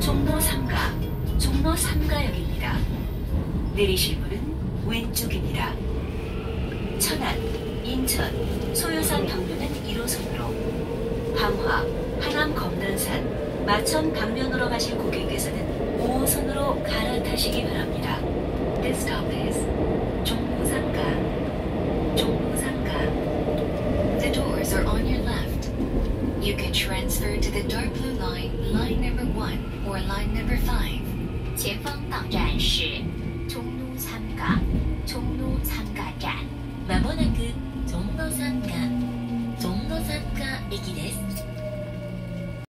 종로 3가, 종로 3가역입니다. 내리실 문은 왼쪽입니다. 천안, 인천, 소요산 경로는 1호선으로, 방화, 하남 검단산, 마천 방면으로 가실 고객께서는 5호선으로 갈아타시기 바랍니다. This stop is 종로 3가, 종로 3가. The doors are on your left. You can transfer to the dark blue line, line number for line number five. 前方到站是站。まもなく駅です。